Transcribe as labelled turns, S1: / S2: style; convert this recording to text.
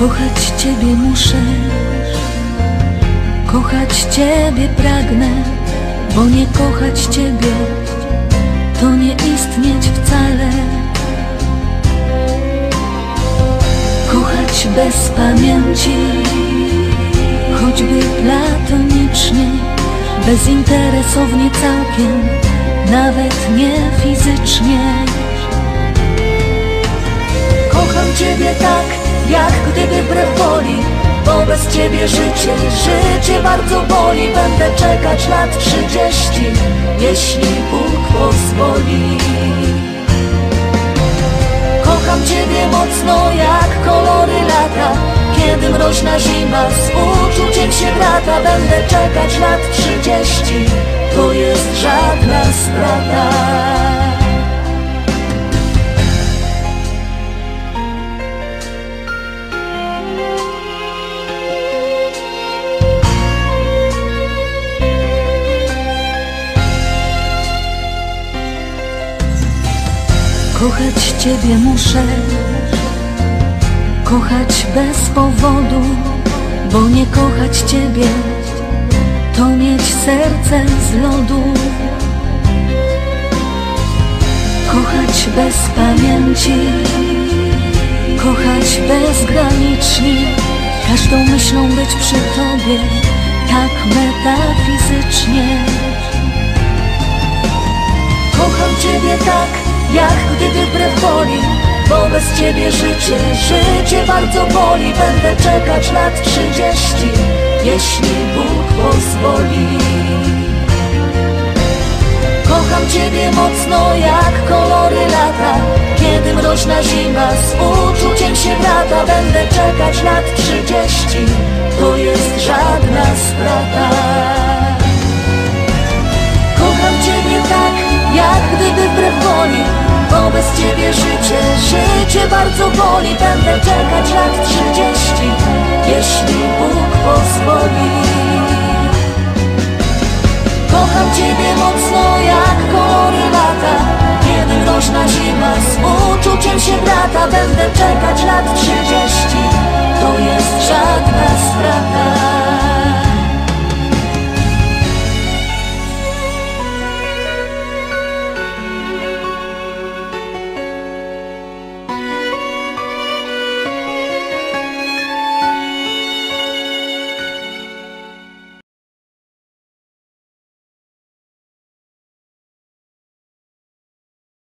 S1: Kochać Ciebie muszę, kochać Ciebie pragnę, bo nie kochać Ciebie to nie istnieć wcale. Kochać bez pamięci, choćby platonicznie, bezinteresownie całkiem, nawet nie fizycznie. Bez Ciebie życie, życie bardzo boli Będę czekać lat trzydzieści, jeśli Bóg pozwoli. Kocham Ciebie mocno jak kolory lata. Kiedy mroźna zima z uczuciem się brata Będę czekać lat trzydzieści, to jest żadna strata Kochać Ciebie muszę, kochać bez powodu, bo nie kochać Ciebie to mieć serce z lodu. Kochać bez pamięci, kochać bezgranicznie, każdą myślą być przy Tobie, tak metafizycznie. Kocham Ciebie tak, jak gdyby brew boli Bo bez Ciebie życie, życie bardzo boli. Będę czekać lat trzydzieści, jeśli Bóg pozwoli. Kocham Ciebie mocno jak kolory lata. Kiedy mroźna zima z uczuciem się brata Będę czekać lat trzydzieści, to jest żadna strata. Kocham Ciebie tak, jak gdyby wbrew woli Bez Ciebie życie, życie bardzo boli. Będę czekać lat trzydzieści, jeśli Bóg pozwoli. Kocham Ciebie mocno jak kolory lata. Kiedy mroźna zima z uczuciem się brata Będę czekać lat